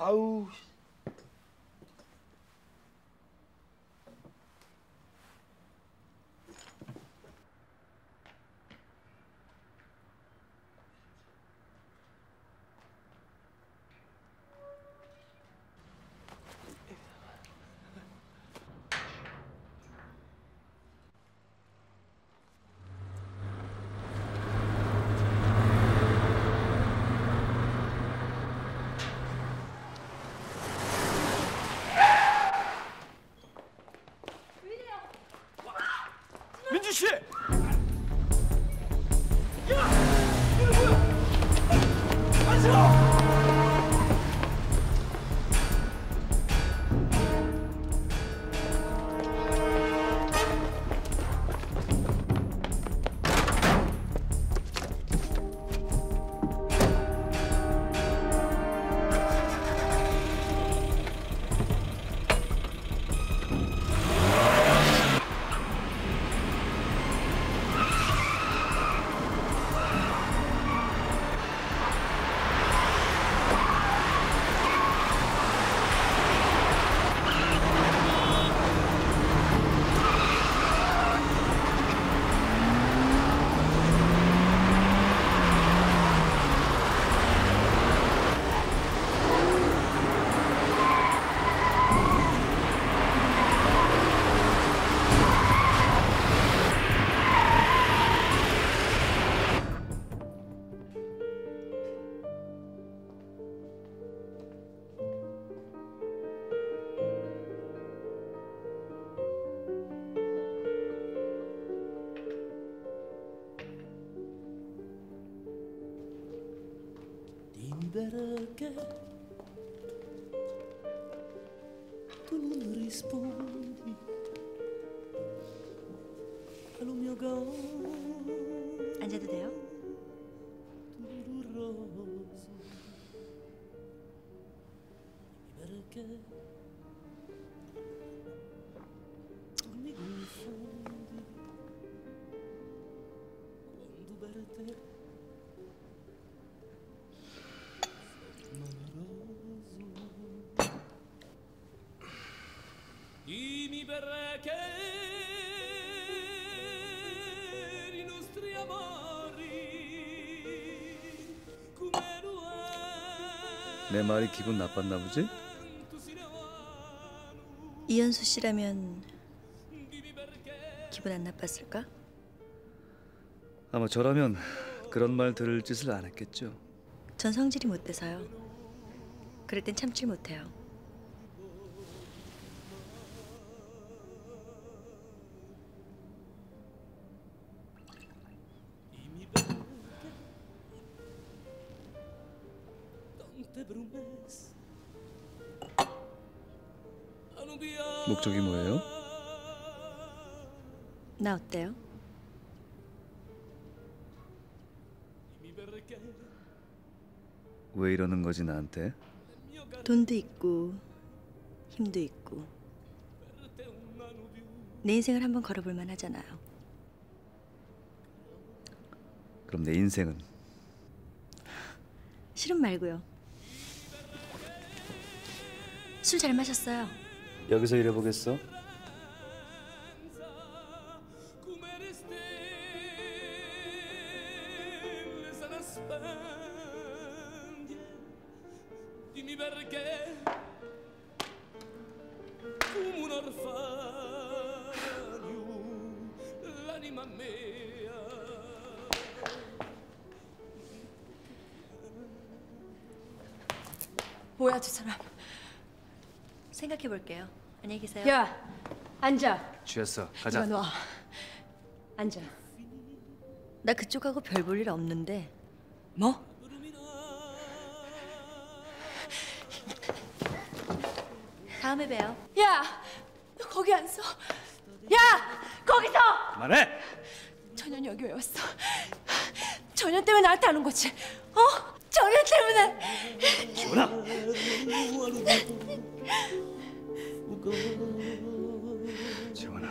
아 继续呀呀 Liberca Tu non rispondi al mio gol perché i nostri amori come 내 말이 기분 나빴나 보지? 이현수 씨라면 기분 안 나빴을까? 아마 저라면 그런 말 들을 짓을 안 했겠죠. 전 성질이 못 돼서요. 그럴 땐 참질 못해요. 목적이 뭐예요? 나 어때요? 왜 이러는 거지 나한테? 돈도 있고 힘도 있고 내 인생을 한번 걸어볼 만하잖아요. 그럼 내 인생은 실은 말고요. 술 잘 마셨어요. 여기서 일해보겠어? 뭐야 저 사람? 생각해 볼게요. 안녕히 계세요. 야 앉아. 취했어. 이거 가자. 놔. 앉아. 나 그쪽하고 별 볼 일 없는데 뭐? 다음에 봬요. 야, 너 거기 안 서. 야, 거기서. 그만해. 전현 여기 왜 왔어? 전현 때문에 나한테 하는 거지? 어? 저를 때문에. 기훈아. 지훈아.